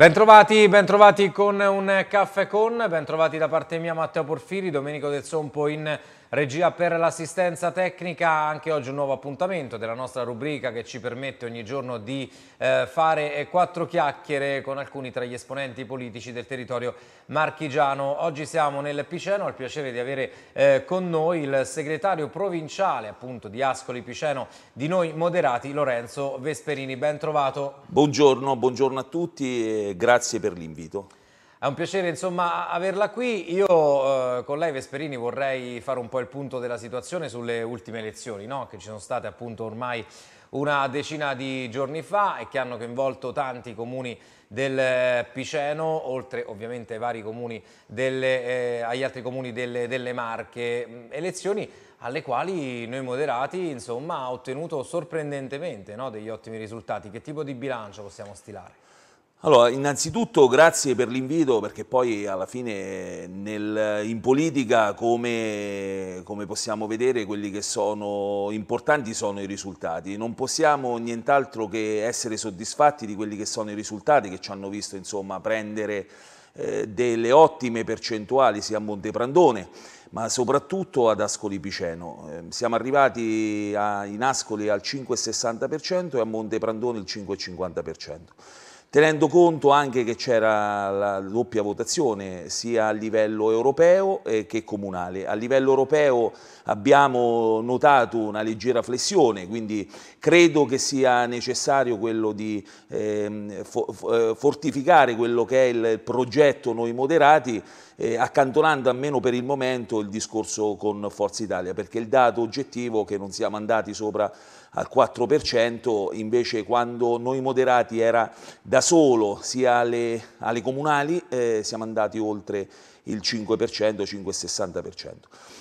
Bentrovati, bentrovati con un caffè con, bentrovati da parte mia Matteo Porfiri, Domenico Del Sompo in Regia per l'assistenza tecnica, anche oggi un nuovo appuntamento della nostra rubrica che ci permette ogni giorno di eh, fare quattro chiacchiere con alcuni tra gli esponenti politici del territorio marchigiano. Oggi siamo nel Piceno, ho il piacere di avere eh, con noi il segretario provinciale appunto di Ascoli Piceno di Noi Moderati, Lorenzo Vesperini. Ben trovato. Buongiorno, buongiorno a tutti e grazie per l'invito. È un piacere insomma averla qui. Io eh, con lei Vesperini vorrei fare un po' il punto della situazione sulle ultime elezioni no? che ci sono state appunto ormai una decina di giorni fa e che hanno coinvolto tanti comuni del Piceno, oltre ovviamente vari comuni delle, eh, agli altri comuni delle, delle Marche. Elezioni alle quali noi moderati insomma ha ottenuto sorprendentemente no? degli ottimi risultati. Che tipo di bilancio possiamo stilare? Allora, innanzitutto grazie per l'invito perché poi alla fine nel, in politica come, come, possiamo vedere quelli che sono importanti sono i risultati. Non possiamo nient'altro che essere soddisfatti di quelli che sono i risultati che ci hanno visto insomma, prendere eh, delle ottime percentuali sia a Monteprandone ma soprattutto ad Ascoli Piceno. Eh, siamo arrivati a, in Ascoli al 5,60% e a Monteprandone il 5,50% tenendo conto anche che c'era la doppia votazione sia a livello europeo che comunale. A livello europeo abbiamo notato una leggera flessione, quindi credo che sia necessario quello di ehm, eh, fortificare quello che è il progetto Noi Moderati, eh, accantonando almeno per il momento il discorso con Forza Italia, perché il dato oggettivo che non siamo andati sopra al 4%, invece quando noi moderati era da solo sia alle, alle comunali eh, siamo andati oltre il 5%, 5,60%.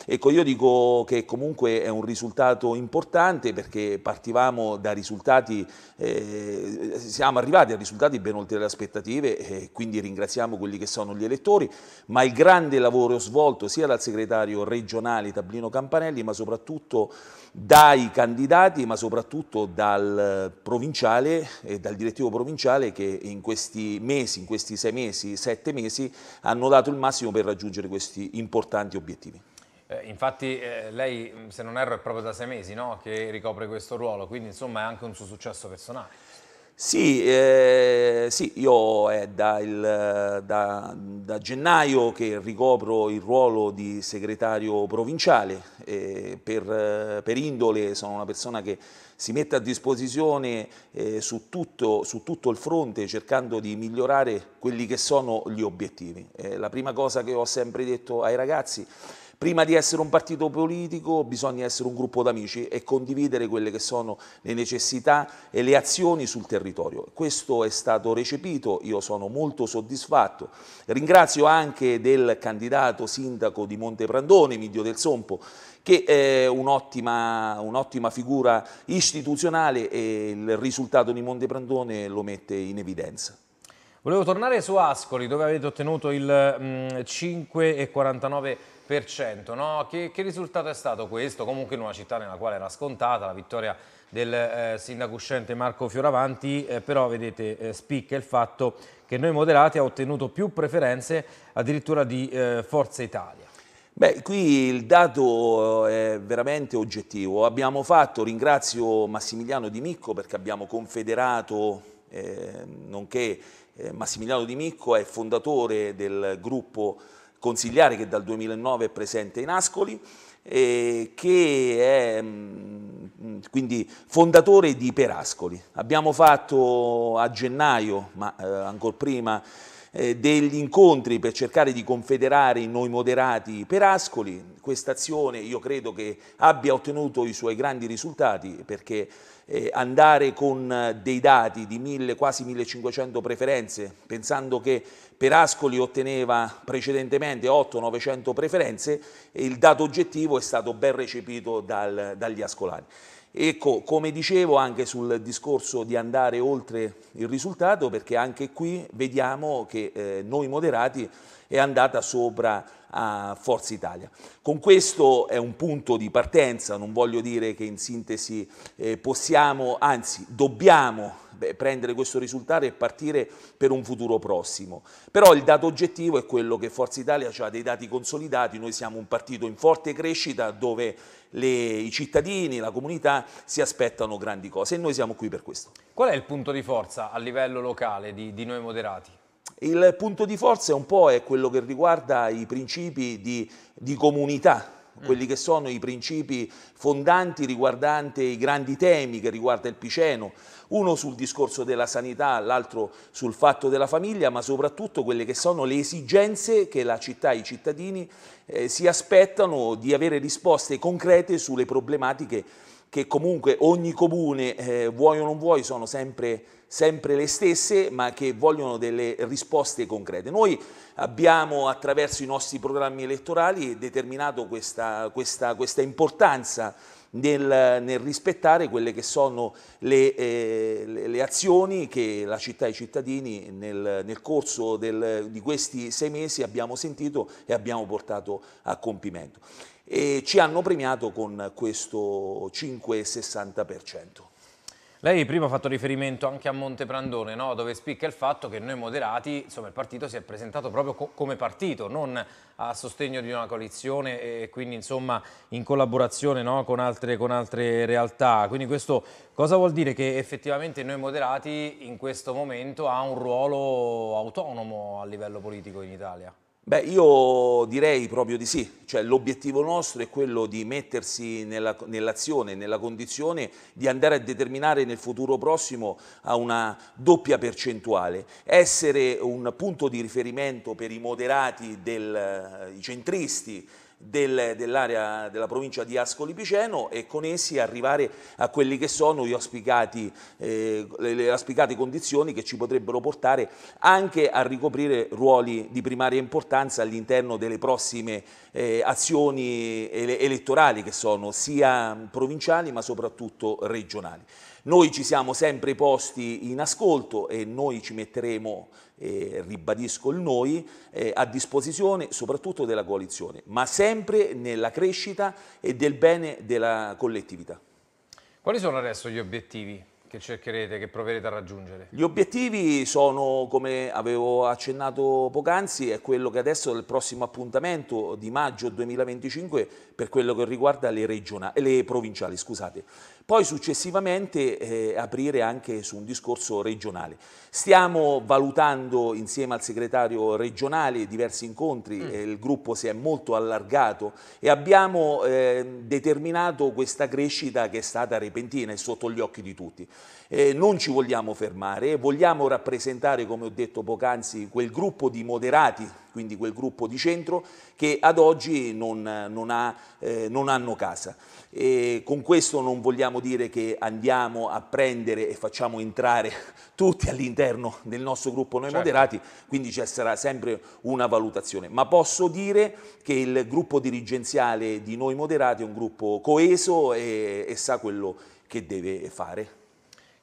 Ecco, io dico che comunque è un risultato importante perché partivamo da risultati, eh, siamo arrivati a risultati ben oltre le aspettative e quindi ringraziamo quelli che sono gli elettori, ma il grande lavoro svolto sia dal segretario regionale Tablino Campanelli, ma soprattutto dai candidati, ma soprattutto dal provinciale e dal direttivo provinciale che in questi mesi, in questi sei mesi, sette mesi, hanno dato il massimo per raggiungere questi importanti obiettivi. Eh, infatti eh, lei, se non erro, è proprio da sei mesi no? che ricopre questo ruolo, quindi insomma è anche un suo successo personale. Sì, eh, sì io è da, il, da, da, gennaio che ricopro il ruolo di segretario provinciale, eh, per, per, indole sono una persona che si mette a disposizione eh, su, tutto, su, tutto, il fronte cercando di migliorare quelli che sono gli obiettivi. Eh, la prima cosa che ho sempre detto ai ragazzi Prima di essere un partito politico bisogna essere un gruppo d'amici e condividere quelle che sono le necessità e le azioni sul territorio. Questo è stato recepito, io sono molto soddisfatto. Ringrazio anche del candidato sindaco di Monteprandone, Midio del Sompo, che è un'ottima un figura istituzionale e il risultato di Monteprandone lo mette in evidenza. Volevo tornare su Ascoli dove avete ottenuto il mm, 5,49% no? che, che, risultato è stato questo? Comunque in una città nella quale era scontata la vittoria del eh, sindaco uscente Marco Fioravanti, eh, però vedete eh, spicca il fatto che Noi Moderati ha ottenuto più preferenze addirittura di eh, Forza Italia. Beh, qui il dato eh, è veramente oggettivo. Abbiamo fatto, ringrazio Massimiliano Di Micco perché abbiamo confederato, eh, nonché Massimiliano Di Micco è fondatore del gruppo consigliare che dal 2009 è presente in Ascoli, eh, che è mh, mm, quindi fondatore di Perascoli. Abbiamo fatto a gennaio, ma eh, ancora prima, eh, degli incontri per cercare di confederare i noi moderati per Ascoli. Questa azione io credo che abbia ottenuto i suoi grandi risultati perché eh, andare con dei dati di mille, quasi 1500 preferenze, pensando che per Ascoli otteneva precedentemente 800-900 preferenze, il dato oggettivo è stato ben recepito dal, dagli ascolani. Ecco, come dicevo anche sul discorso di andare oltre il risultato, perché anche qui vediamo che eh, noi moderati è andata sopra a Forza Italia. Con questo è un punto di partenza, non voglio dire che in sintesi eh, possiamo, anzi dobbiamo beh, prendere questo risultato e partire per un futuro prossimo. Però il dato oggettivo è quello che Forza Italia ha dei dati consolidati, noi siamo un partito in forte crescita dove le, i cittadini, la comunità si aspettano grandi cose e noi siamo qui per questo. Qual è il punto di forza a livello locale di, di noi moderati? Il punto di forza è un po' è quello che riguarda i principi di, di comunità, quelli che sono i principi fondanti riguardanti i grandi temi che riguarda il Piceno, uno sul discorso della sanità, l'altro sul fatto della famiglia, ma soprattutto quelle che sono le esigenze che la città e i cittadini eh, si aspettano di avere risposte concrete sulle problematiche che comunque ogni comune, eh, vuoi o non vuoi, sono sempre, sempre, le stesse, ma che vogliono delle risposte concrete. Noi abbiamo attraverso i nostri programmi elettorali determinato questa, questa, questa importanza nel, nel, rispettare quelle che sono le, eh, le, le, azioni che la città e i cittadini nel, nel corso del, di questi sei mesi abbiamo sentito e abbiamo portato a compimento e ci hanno premiato con questo 5,60%. Lei prima ha fatto riferimento anche a Monteprandone, no? dove spicca il fatto che noi moderati, insomma il partito si è presentato proprio co come partito, non a sostegno di una coalizione e quindi insomma in collaborazione no? con, altre, con altre realtà. Quindi questo cosa vuol dire? Che effettivamente noi moderati in questo momento ha un ruolo autonomo a livello politico in Italia? Beh, io direi proprio di sì, cioè l'obiettivo nostro è quello di mettersi nell'azione, nella, condizione di andare a determinare nel futuro prossimo a una doppia percentuale, essere un punto di riferimento per i moderati, del, i centristi, del, dell'area della provincia di Ascoli Piceno e con essi arrivare a quelli che sono auspicati, eh, le, auspicate condizioni che ci potrebbero portare anche a ricoprire ruoli di primaria importanza all'interno delle prossime eh, azioni ele elettorali che sono sia provinciali ma soprattutto regionali. Noi ci siamo sempre posti in ascolto e noi ci metteremo eh, ribadisco il noi, eh, a disposizione soprattutto della coalizione, ma sempre nella crescita e del bene della collettività. Quali sono adesso gli obiettivi che cercherete, che proverete a raggiungere? Gli obiettivi sono, come avevo accennato poc'anzi, è quello che adesso è il prossimo appuntamento di maggio 2025 per quello che riguarda le, le provinciali. Scusate. Poi successivamente eh, aprire anche su un discorso regionale. Stiamo valutando insieme al segretario regionale diversi incontri, mm. eh, il gruppo si è molto allargato e abbiamo eh, determinato questa crescita che è stata repentina e sotto gli occhi di tutti. Eh, non ci vogliamo fermare, vogliamo rappresentare, come ho detto poc'anzi, quel gruppo di moderati, quindi quel gruppo di centro, che ad oggi non, non, ha, eh, non hanno casa. E con questo non vogliamo dire che andiamo a prendere e facciamo entrare tutti all'interno del nostro gruppo noi certo. moderati, quindi ci sarà sempre una valutazione. Ma posso dire che il gruppo dirigenziale di noi moderati è un gruppo coeso e, e sa quello che deve fare.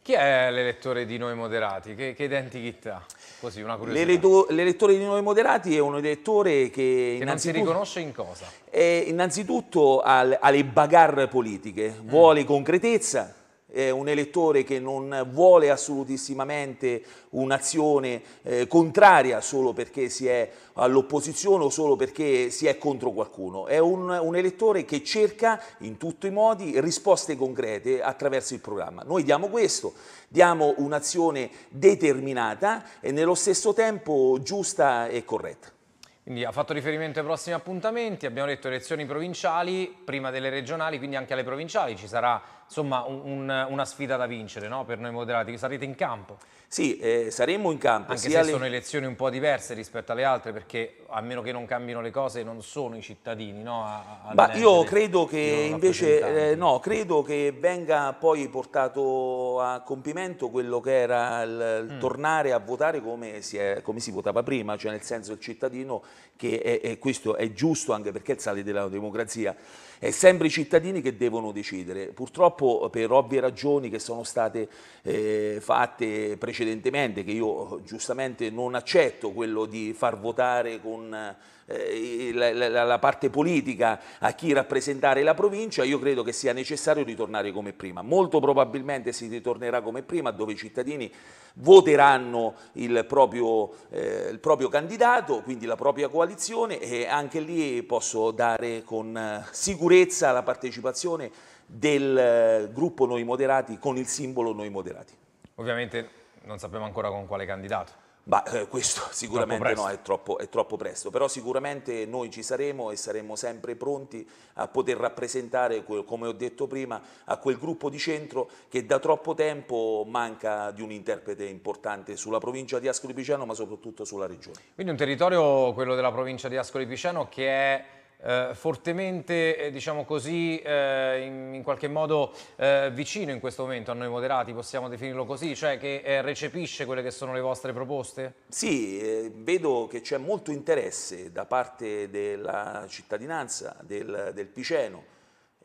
Chi è l'elettore di Noi Moderati? Che, che identità? Così, una curiosità. L'elettore di Noi Moderati è un elettore che... Che non si riconosce in cosa? È innanzitutto al, alle bagarre politiche, mm. vuole concretezza, è un elettore che non vuole assolutissimamente un'azione eh, contraria solo perché si è all'opposizione o solo perché si è contro qualcuno. È un, un, elettore che cerca in tutti i modi risposte concrete attraverso il programma. Noi diamo questo, diamo un'azione determinata e nello stesso tempo giusta e corretta. Quindi ha fatto riferimento ai prossimi appuntamenti, abbiamo detto elezioni provinciali, prima delle regionali, quindi anche alle provinciali ci sarà insomma un, una sfida da vincere no? per noi moderati, sarete in campo. Sì, eh, saremmo in campo. Anche se le... sono elezioni un po' diverse rispetto alle altre, perché a meno che non cambino le cose non sono i cittadini no, a, a io credo che invece, eh, no, credo che venga poi portato a compimento quello che era il, il mm. tornare a votare come si, è, come si, votava prima, cioè nel senso il cittadino che è, è, questo è giusto anche perché è il sale della democrazia è sempre i cittadini che devono decidere. Purtroppo per ovvie ragioni che sono state eh, fatte precedentemente, che io giustamente non accetto, quello di far votare con eh, la, la, la, parte politica a chi rappresentare la provincia, io credo che sia necessario ritornare come prima. Molto probabilmente si ritornerà come prima dove i cittadini voteranno il proprio, eh, il proprio candidato, quindi la propria coalizione e anche lì posso dare con eh, sicurezza la partecipazione del eh, gruppo Noi Moderati con il simbolo Noi Moderati. Ovviamente non sappiamo ancora con quale candidato. Ma eh, questo sicuramente no, è troppo, è troppo, presto, però sicuramente noi ci saremo e saremo sempre pronti a poter rappresentare, come ho detto prima, a quel gruppo di centro che da troppo tempo manca di un interprete importante sulla provincia di Ascoli Piceno ma soprattutto sulla regione. Quindi un territorio, quello della provincia di Ascoli Piceno, che è eh, fortemente, eh, diciamo così, eh, in, in, qualche modo eh, vicino in questo momento a noi moderati, possiamo definirlo così, cioè che eh, recepisce quelle che sono le vostre proposte? Sì, eh, vedo che c'è molto interesse da parte della cittadinanza del, del Piceno,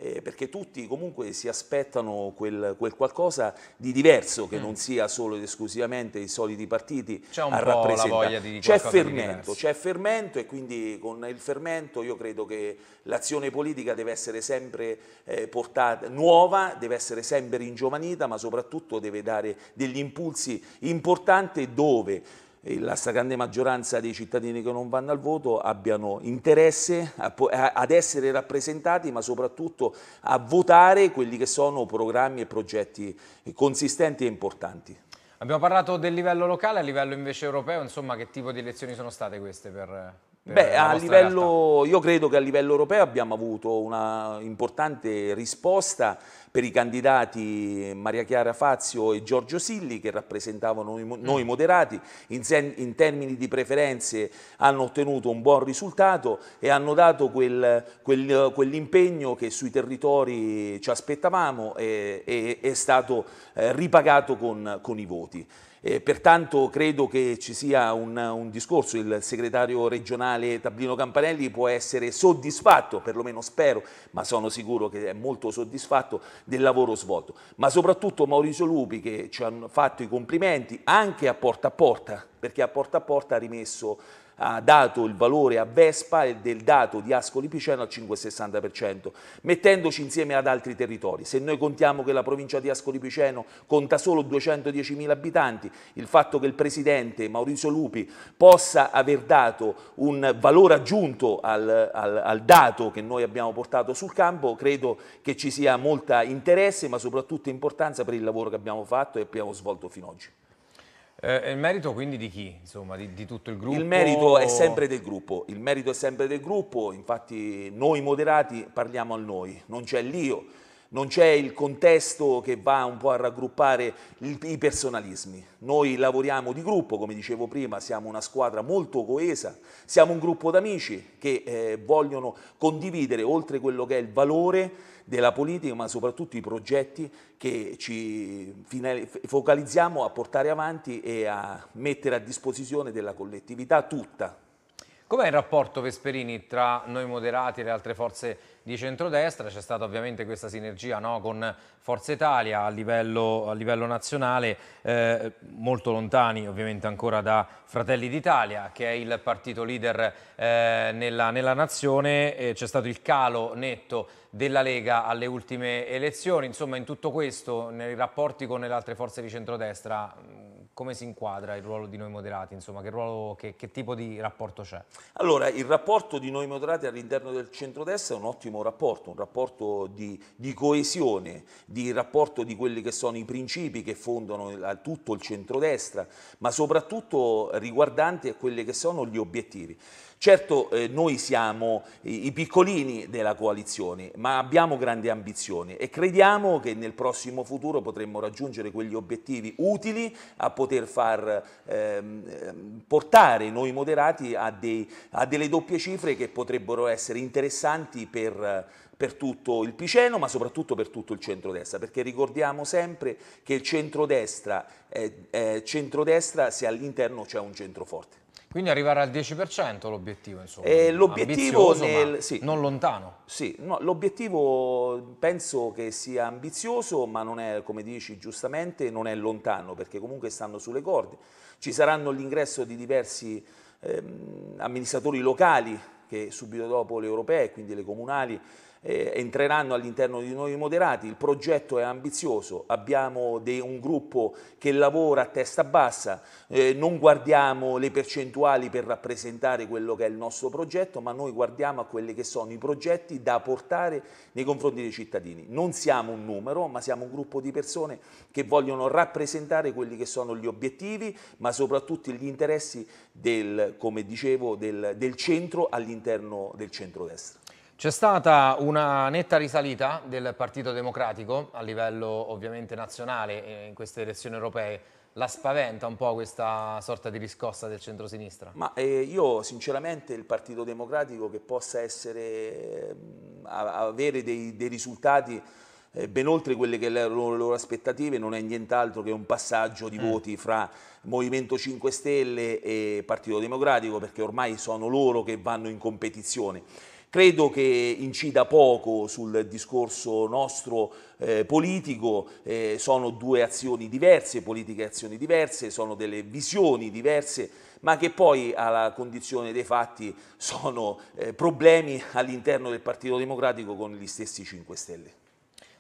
eh, perché tutti comunque si aspettano quel, quel, qualcosa di diverso che mm. non sia solo ed esclusivamente i soliti partiti c'è un a rappresentare. C'è fermento, c'è fermento e quindi con il fermento io credo che l'azione politica deve essere sempre eh, portata nuova, deve essere sempre ringiovanita, ma soprattutto deve dare degli impulsi importanti dove la stragrande maggioranza dei cittadini che non vanno al voto abbiano interesse ad essere rappresentati ma soprattutto a votare quelli che sono programmi e progetti consistenti e importanti. Abbiamo parlato del livello locale, a livello invece europeo, insomma che tipo di elezioni sono state queste per... Beh, a livello, io credo che a livello europeo abbiamo avuto una importante risposta per i candidati Maria Chiara Fazio e Giorgio Silli che rappresentavano noi, moderati, in, sen, in, termini di preferenze hanno ottenuto un buon risultato e hanno dato quel, quel, quell'impegno che sui territori ci aspettavamo e, e è stato eh, ripagato con, con i voti. Eh, pertanto credo che ci sia un, un, discorso, il segretario regionale Tablino Campanelli può essere soddisfatto, perlomeno spero, ma sono sicuro che è molto soddisfatto del lavoro svolto, ma soprattutto Maurizio Lupi che ci hanno fatto i complimenti anche a porta a porta, perché a porta a porta ha rimesso ha dato il valore a Vespa e del dato di Ascoli Piceno al 5,60%, mettendoci insieme ad altri territori. Se noi contiamo che la provincia di Ascoli Piceno conta solo 210.000 abitanti, il fatto che il Presidente Maurizio Lupi possa aver dato un valore aggiunto al, al, al dato che noi abbiamo portato sul campo, credo che ci sia molta interesse ma soprattutto importanza per il lavoro che abbiamo fatto e abbiamo svolto fino ad oggi. Eh, il merito quindi di chi? Insomma, di, di, tutto il gruppo? Il merito è sempre del gruppo, il merito è sempre del gruppo, infatti noi moderati parliamo a noi, non c'è l'io, non c'è il contesto che va un po' a raggruppare i personalismi. Noi lavoriamo di gruppo, come dicevo prima, siamo una squadra molto coesa, siamo un gruppo d'amici che eh, vogliono condividere oltre quello che è il valore della politica, ma soprattutto i progetti che ci focalizziamo a portare avanti e a mettere a disposizione della collettività tutta. Com'è il rapporto Vesperini tra noi moderati e le altre forze di centrodestra? C'è stata ovviamente questa sinergia no, con Forza Italia a livello, a livello nazionale, eh, molto lontani ovviamente ancora da Fratelli d'Italia, che è il partito leader eh, nella, nella, nazione. C'è stato il calo netto della Lega alle ultime elezioni. Insomma, in tutto questo, nei rapporti con le altre forze di centrodestra, come si inquadra il ruolo di noi moderati? Insomma, che, ruolo, che, che tipo di rapporto c'è? Allora, il rapporto di noi moderati all'interno del centrodestra è un ottimo rapporto, un rapporto di, di, coesione, di rapporto di quelli che sono i principi che fondano tutto il centrodestra, ma soprattutto riguardanti a quelli che sono gli obiettivi. Certo eh, noi siamo i, i, piccolini della coalizione, ma abbiamo grandi ambizioni e crediamo che nel prossimo futuro potremmo raggiungere quegli obiettivi utili a poter far ehm, portare noi moderati a, dei, a delle doppie cifre che potrebbero essere interessanti per per tutto il Piceno, ma soprattutto per tutto il centrodestra, perché ricordiamo sempre che il centrodestra è, è centrodestra se all'interno c'è un centro forte. Quindi arrivare al 10% l'obiettivo, insomma. Eh, l'obiettivo nel, sì. non lontano. Sì, no, l'obiettivo penso che sia ambizioso, ma non è, come dici giustamente, non è lontano, perché comunque stanno sulle corde. Ci saranno l'ingresso di diversi ehm, amministratori locali che subito dopo le europee, quindi le comunali, eh, entreranno all'interno di noi moderati, il progetto è ambizioso, abbiamo dei, un gruppo che lavora a testa bassa, eh, non guardiamo le percentuali per rappresentare quello che è il nostro progetto, ma noi guardiamo a quelli che sono i progetti da portare nei confronti dei cittadini. Non siamo un numero, ma siamo un gruppo di persone che vogliono rappresentare quelli che sono gli obiettivi, ma soprattutto gli interessi del, come dicevo, del, del centro all'interno del centrodestra. C'è stata una netta risalita del Partito Democratico a livello ovviamente nazionale in queste elezioni europee. La spaventa un po' questa sorta di riscossa del centrosinistra? Ma eh, io sinceramente il Partito Democratico che possa essere, eh, avere dei, dei risultati eh, ben oltre quelle che erano le loro aspettative non è nient'altro che un passaggio di mm. voti fra Movimento 5 Stelle e Partito Democratico perché ormai sono loro che vanno in competizione. Credo che incida poco sul discorso nostro eh, politico, eh, sono due azioni diverse, politiche e azioni diverse, sono delle visioni diverse, ma che poi alla condizione dei fatti sono eh, problemi all'interno del Partito Democratico con gli stessi 5 Stelle.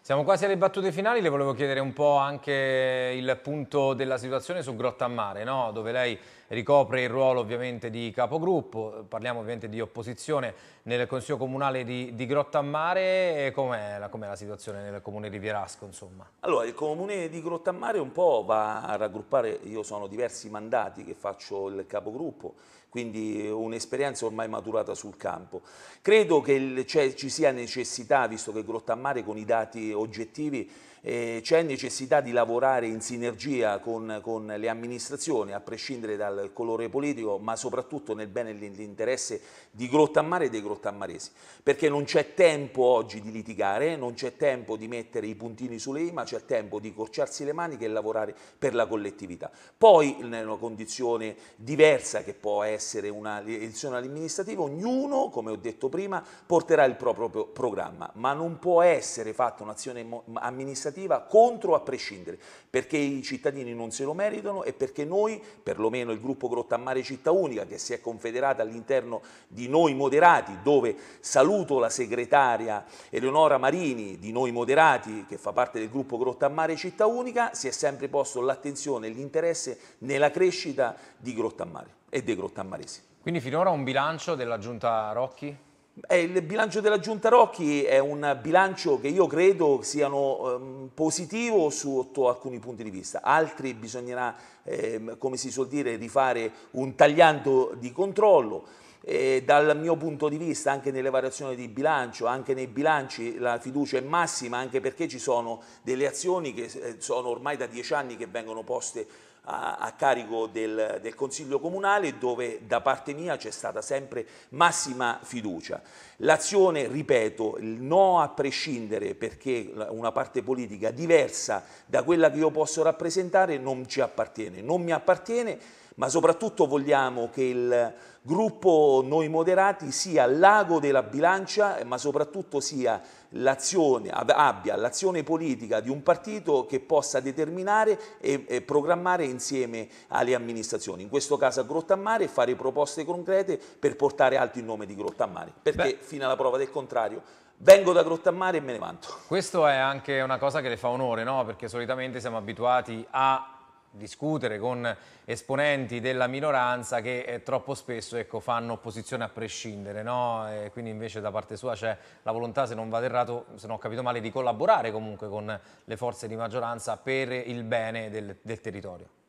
Siamo quasi alle battute finali, le volevo chiedere un po' anche il punto della situazione su Grottammare, no? dove lei ricopre il ruolo ovviamente di capogruppo, parliamo ovviamente di opposizione nel Consiglio Comunale di, di Grottammare, com'è la, com la, situazione nel Comune di Vierasco? Insomma? Allora, il Comune di Grottammare un po' va a raggruppare, io sono diversi mandati che faccio il capogruppo, quindi un'esperienza ormai maturata sul campo. Credo che ci sia necessità, visto che Grottammare con i dati oggettivi eh, c'è necessità di lavorare in sinergia con, con, le amministrazioni, a prescindere dal colore politico, ma soprattutto nel bene e nell'interesse di Grottammare e dei grottammaresi, perché non c'è tempo oggi di litigare, non c'è tempo di mettere i puntini sulle i, ma c'è tempo di corciarsi le maniche e lavorare per la collettività. Poi, in una condizione diversa che può essere una elezione amministrativa, ognuno, come ho detto prima, porterà il proprio programma, ma non può essere fatta un'azione amministrativa amministrativa contro a prescindere, perché i cittadini non se lo meritano e perché noi, perlomeno il gruppo Grottammare Città Unica, che si è confederata all'interno di Noi Moderati, dove saluto la segretaria Eleonora Marini di Noi Moderati, che fa parte del gruppo Grottammare Città Unica, si è sempre posto l'attenzione e l'interesse nella crescita di Grottammare e dei grottammaresi. Quindi finora un bilancio della giunta Rocchi? Eh, il bilancio della Giunta Rocchi è un bilancio che io credo siano um, positivo sotto alcuni punti di vista, altri bisognerà, eh, come si suol dire, rifare un tagliando di controllo. E dal mio punto di vista anche nelle variazioni di bilancio, anche nei bilanci la fiducia è massima anche perché ci sono delle azioni che eh, sono ormai da dieci anni che vengono poste a, a carico del, del, Consiglio Comunale dove da parte mia c'è stata sempre massima fiducia. L'azione, ripeto, il no a prescindere perché una parte politica diversa da quella che io posso rappresentare non ci appartiene, non mi appartiene ma soprattutto vogliamo che il gruppo Noi Moderati sia l'ago della bilancia, ma soprattutto sia l'azione, abbia l'azione politica di un partito che possa determinare e, e, programmare insieme alle amministrazioni, in questo caso a Grottammare, e fare proposte concrete per portare alto il nome di Grottammare, perché Beh. fino alla prova del contrario vengo da Grottammare e me ne vanto. Questo è anche una cosa che le fa onore, no? perché solitamente siamo abituati a discutere con esponenti della minoranza che eh, troppo spesso ecco, fanno opposizione a prescindere, no? quindi invece da parte sua c'è la volontà, se non vado errato, se non ho capito male, di collaborare comunque con le forze di maggioranza per il bene del, del territorio.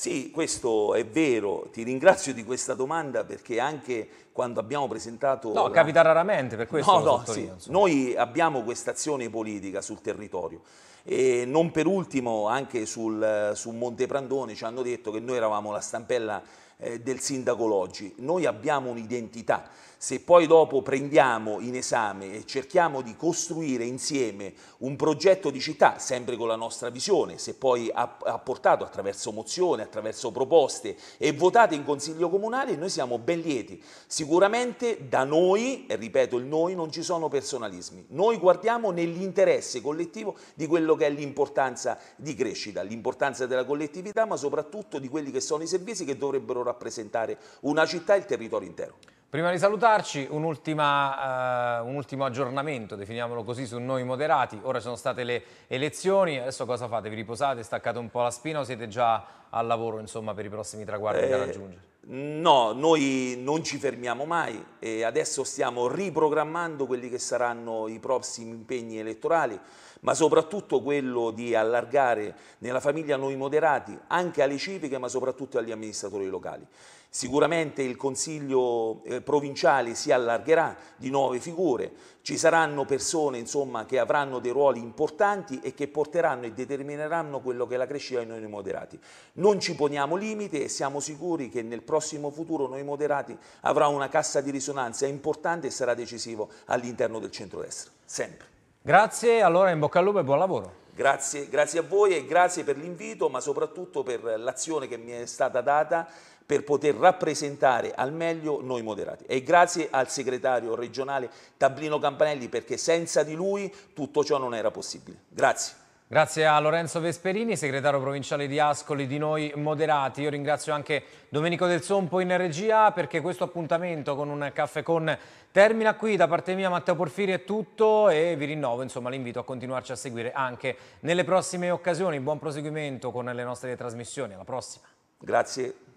Sì, questo è vero, ti ringrazio di questa domanda perché anche quando abbiamo presentato... No, la... capita raramente, per questo no, no, sì. Noi abbiamo questa azione politica sul territorio e non per ultimo anche sul, su Monte Prandone ci hanno detto che noi eravamo la stampella eh, del sindaco Loggi. Noi abbiamo un'identità, Se poi dopo prendiamo in esame e cerchiamo di costruire insieme un progetto di città, sempre con la nostra visione, se poi ha, ha portato attraverso mozioni, attraverso proposte e votate in Consiglio Comunale, noi siamo ben lieti. Sicuramente da noi, e ripeto il noi, non ci sono personalismi. Noi guardiamo nell'interesse collettivo di quello che è l'importanza di crescita, l'importanza della collettività, ma soprattutto di quelli che sono i servizi che dovrebbero rappresentare una città e il territorio intero. Prima di salutarci, un, uh, un, ultimo aggiornamento, definiamolo così, su noi moderati. Ora sono state le elezioni, adesso cosa fate? Vi riposate, staccate un po' la spina o siete già al lavoro insomma, per i prossimi traguardi eh, da raggiungere? No, noi non ci fermiamo mai e adesso stiamo riprogrammando quelli che saranno i prossimi impegni elettorali, ma soprattutto quello di allargare nella famiglia noi moderati anche alle civiche, ma soprattutto agli amministratori locali. Sicuramente il Consiglio eh, provinciale si allargherà di nuove figure, ci saranno persone insomma, che avranno dei ruoli importanti e che porteranno e determineranno quello che è la crescita di noi moderati. Non ci poniamo limiti e siamo sicuri che nel prossimo futuro noi moderati avrà una cassa di risonanza importante e sarà decisivo all'interno del centrodestra, sempre. Grazie, allora in bocca al lupo e buon lavoro. Grazie, grazie a voi e grazie per l'invito, ma soprattutto per l'azione che mi è stata data per poter rappresentare al meglio noi moderati. E grazie al segretario regionale Tablino Campanelli perché senza di lui tutto ciò non era possibile. Grazie. Grazie a Lorenzo Vesperini, segretario provinciale di Ascoli, di Noi Moderati. Io ringrazio anche Domenico Del Sompo in regia perché questo appuntamento con un caffè con termina qui. Da parte mia Matteo Porfiri è tutto e vi rinnovo l'invito a continuarci a seguire anche nelle prossime occasioni. Buon proseguimento con le nostre trasmissioni. Alla prossima. Grazie.